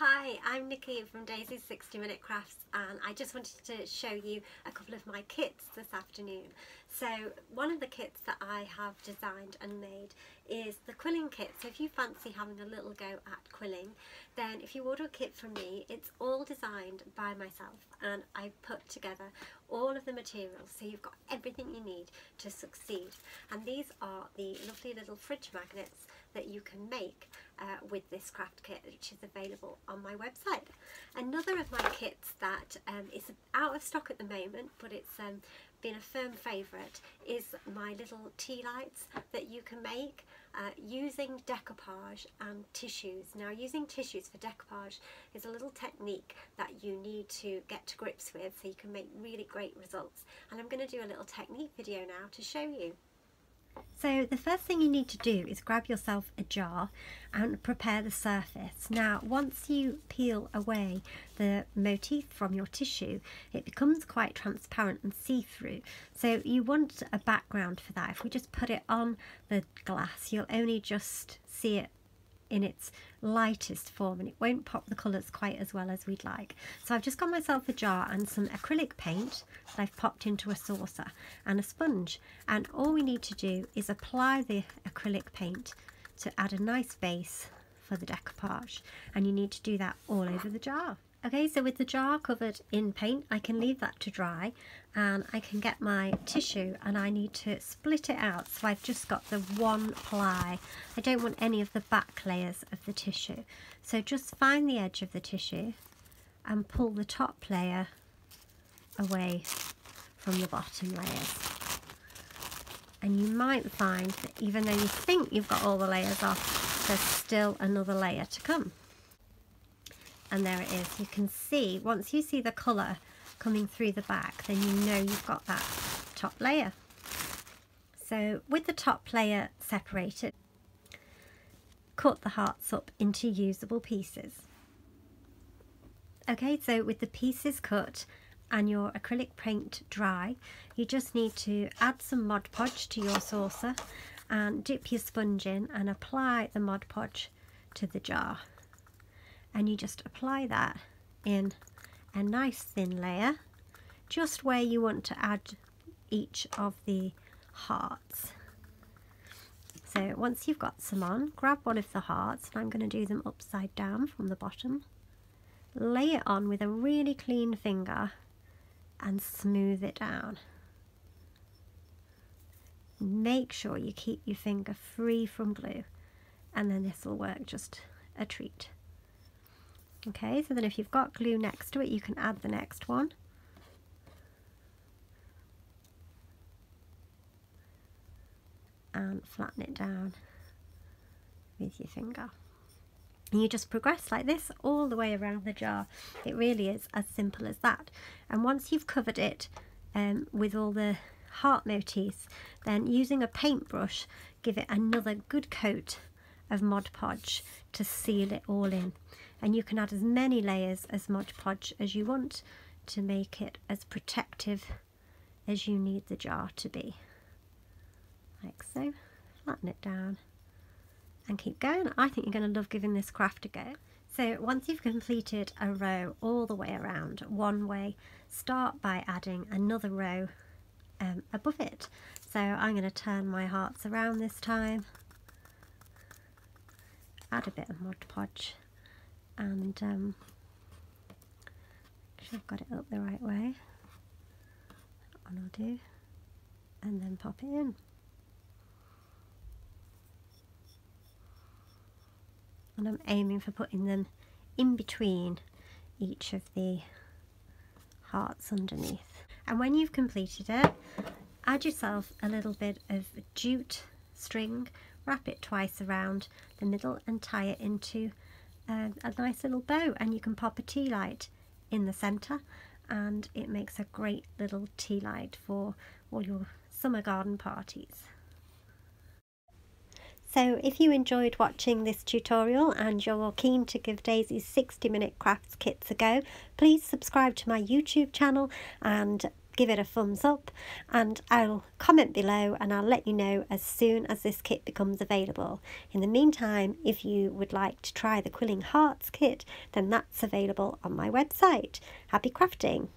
Hi, I'm Nikki from Daisy's 60 Minute Crafts and I just wanted to show you a couple of my kits this afternoon. So one of the kits that I have designed and made is the quilling kit. So if you fancy having a little go at quilling, then if you order a kit from me, it's all designed by myself and I put together all of the materials so you've got everything you need to succeed. And these are the lovely little fridge magnets that you can make uh, with this craft kit which is available on my website. Another of my kits that um, is out of stock at the moment but it's um, been a firm favourite is my little tea lights that you can make uh, using decoupage and tissues. Now using tissues for decoupage is a little technique that you need to get to grips with so you can make really great results and I'm going to do a little technique video now to show you. So the first thing you need to do is grab yourself a jar and prepare the surface. Now once you peel away the motif from your tissue it becomes quite transparent and see-through so you want a background for that. If we just put it on the glass you'll only just see it in its lightest form and it won't pop the colours quite as well as we'd like. So I've just got myself a jar and some acrylic paint that I've popped into a saucer and a sponge and all we need to do is apply the acrylic paint to add a nice base for the decoupage and you need to do that all over the jar. Okay, so with the jar covered in paint, I can leave that to dry and I can get my tissue and I need to split it out. So I've just got the one ply. I don't want any of the back layers of the tissue. So just find the edge of the tissue and pull the top layer away from the bottom layers. And you might find that even though you think you've got all the layers off, there's still another layer to come and there it is. You can see once you see the colour coming through the back then you know you've got that top layer. So with the top layer separated cut the hearts up into usable pieces. Okay so with the pieces cut and your acrylic paint dry you just need to add some Mod Podge to your saucer and dip your sponge in and apply the Mod Podge to the jar and you just apply that in a nice thin layer just where you want to add each of the hearts. So once you've got some on, grab one of the hearts and I'm going to do them upside down from the bottom. Lay it on with a really clean finger and smooth it down. Make sure you keep your finger free from glue and then this will work just a treat. Okay, so then if you've got glue next to it, you can add the next one. And flatten it down with your finger. And you just progress like this all the way around the jar. It really is as simple as that. And once you've covered it um, with all the heart motifs, then using a paintbrush, give it another good coat of Mod Podge to seal it all in. And you can add as many layers as Mod Podge as you want to make it as protective as you need the jar to be. Like so. Flatten it down and keep going. I think you're going to love giving this craft a go. So once you've completed a row all the way around one way start by adding another row um, above it. So I'm going to turn my hearts around this time add a bit of Mod Podge. And um, sure I've got it up the right way. And I'll do. And then pop it in. And I'm aiming for putting them in between each of the hearts underneath. And when you've completed it add yourself a little bit of jute string wrap it twice around the middle and tie it into a, a nice little bow and you can pop a tea light in the centre and it makes a great little tea light for all your summer garden parties. So if you enjoyed watching this tutorial and you're keen to give Daisy's 60 minute crafts kits a go, please subscribe to my YouTube channel and give it a thumbs up and I'll comment below and I'll let you know as soon as this kit becomes available. In the meantime, if you would like to try the Quilling Hearts kit, then that's available on my website. Happy crafting!